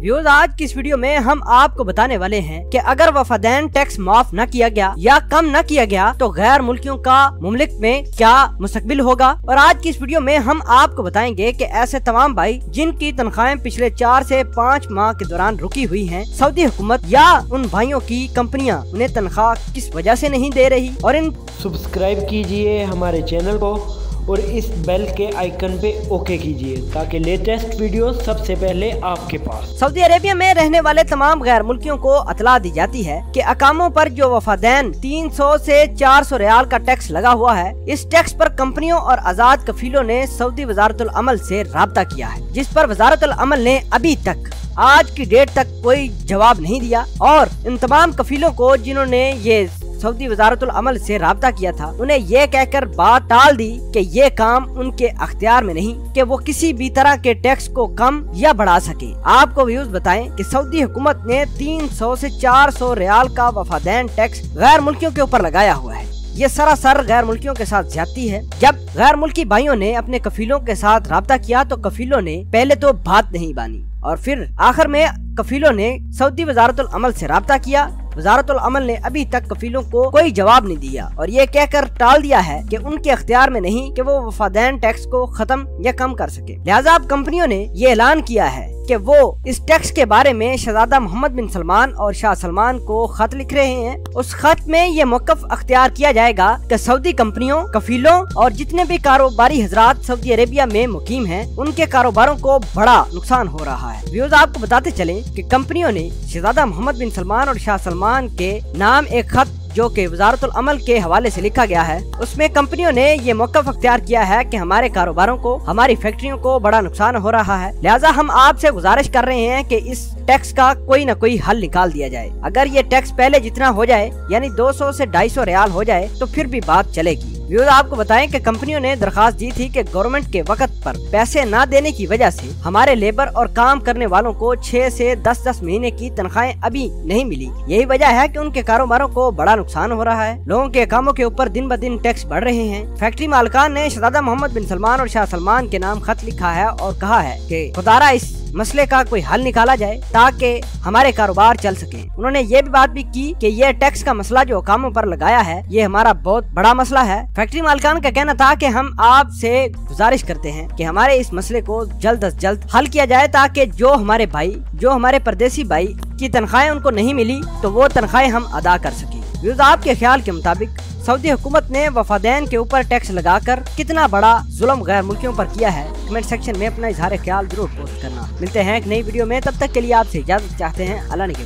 Views آج کی اس video میں ہم آپ کو بتانے والے ہیں کہ اگر وفادین ٹیکس معاف نہ کیا گیا یا کم نہ کیا گیا تو غیر ملکیوں کا مملک میں کیا مستقبل ہوگا؟ اور آج کی اس ویڈیو میں ہم آپ کو بتائیں گے کہ ایسے تمام بھائی جن کی تنخواہیں پچھلے چار سے پانچ ماہ کے دوران رکی ہوئی ہیں، سعودی حکومت یا ان بھائیوں کی کمپنیاں، انہیں تنخواہ کس وجہ سے نہیں دے رہی؟ اور ان سبسکرائب کیجیے ہمارے چینل کو۔ اور اس بیل کے آئیکن پہ اوکے کیجیے تاکہ لیٹسٹ ویڈیو سب سے پہلے آپ کے پاس۔ سعودی عربیہ میں رہنے والے تمام غیر ملکیوں کو اطلاع دی جاتی ہے کہ اکاموں پر جو وفادین تین سو سے چار سو ریال کا ٹیکس لگا ہوا ہے، اس ٹیکس پر کمپنیوں اور آزاد کفیلوں نے سعودی وزارت العمل سے رابطہ کیا ہے۔ جس پر وزارت العمل نے ابھی تک، آج کی ڈیٹ تک کوئی جواب نہیں دیا اور ان تمام کفیلوں کو جنہوں نے یہ سعودی وزارت العمل سے رابطہ کیا تھا۔ انہیں یہ کہہ کر بات ٹال دی کہ یہ کام ان کے اختیار میں نہیں، کہ وہ کسی بھی طرح کے ٹیکس کو کم یا بڑھا سکے۔ آپ کو ویوز بتائیں کہ سعودی حکومت نے تین سو سے چار سو ریال کا وفادین ٹیکس غیر ملکیوں کے اوپر لگایا ہوا ہے۔ یہ سراسر غیر ملکیوں کے ساتھ زیادتی ہے۔ جب غیر ملکی بھائیوں نے اپنے کفیلوں کے ساتھ رابطہ کیا تو کفیلوں نے پہلے تو بات نہیں بانی اور پھر آخر میں کفیلوں نے سعودی وزارت العمل سے رابطہ کیا۔ وزارت العمل نے ابھی تک کفیلوں کو کوئی جواب نہیں دیا اور یہ کہہ کر ٹال دیا ہے کہ ان کے اختیار میں نہیں کہ وہ وفادین ٹیکس کو ختم یا کم کر سکے۔ لہٰذا اب کمپنیوں نے یہ اعلان کیا ہے کہ وہ اس ٹیکس کے بارے میں شہزادہ محمد بن سلمان اور شاہ سلمان کو خط لکھ رہے ہیں۔ اس خط میں یہ موقف اختیار کیا جائے گا کہ سعودی کمپنیوں، کفیلوں اور جتنے بھی کاروباری حضرات سعودی عربیہ میں مقیم ہیں، ان کے کاروباروں کو بڑا نقصان ہو رہا ہے۔ ویوز آپ کو بتاتے چلیں کہ کمپنیوں نے شہزادہ محمد بن سلمان اور شاہ سلمان کے نام ایک خط جو کہ وزارت العمل کے حوالے سے لکھا گیا ہے، اس میں کمپنیوں نے یہ موقف اختیار کیا ہے کہ ہمارے کاروباروں کو، ہماری فیکٹریوں کو بڑا نقصان ہو رہا ہے۔ لہٰذا ہم آپ سے گزارش کر رہے ہیں کہ اس ٹیکس کا کوئی نہ کوئی حل نکال دیا جائے۔ اگر یہ ٹیکس پہلے جتنا ہو جائے یعنی دو سو سے ڈھائی سو ریال ہو جائے، تو پھر بھی بات چلے گی۔ ویوز آپ کو بتائیں کہ کمپنیوں نے درخواست دی تھی کہ گورنمنٹ کے وقت پر پیسے نہ دینے کی وجہ سے ہمارے لیبر اور کام کرنے والوں کو چھ سے دس دس مہینے کی تنخواہیں ابھی نہیں ملی۔ یہی وجہ ہے کہ ان کے کاروباروں کو بڑا نقصان ہو رہا ہے۔ لوگوں کے کاموں کے اوپر دن بدن ٹیکس بڑھ رہے ہیں۔ فیکٹری مالکان نے شہزادہ محمد بن سلمان اور شاہ سلمان کے نام خط لکھا ہے اور کہا ہے کہ خدارہ اس مسئلے کا کوئی حل نکالا جائے تاکہ ہمارے کاروبار چل سکے انہوں نے یہ بھی بات بھی کی کہ یہ ٹیکس کا مسئلہ جو کاموں پر لگایا ہے، یہ ہمارا بہت بڑا مسئلہ ہے۔ فیکٹری مالکان کا کہنا تھا کہ ہم آپ سے گزارش کرتے ہیں کہ ہمارے اس مسئلے کو جلد از جلد حل کیا جائے تاکہ جو ہمارے بھائی، جو ہمارے پردیسی بھائی کی تنخواہیں ان کو نہیں ملی، تو وہ تنخواہیں ہم ادا کر سکیں۔ آپ کے خیال کے مطابق سعودی حکومت نے وفادین کے اوپر ٹیکس لگا کر کتنا بڑا ظلم غیر ملکیوں پر کیا ہے؟ کمنٹ سیکشن میں اپنا اظہار خیال ضرور پوسٹ کرنا۔ ملتے ہیں ایک نئی ویڈیو میں، تب تک کے لیے آپ سے اجازت چاہتے ہیں۔ اللہ نے کے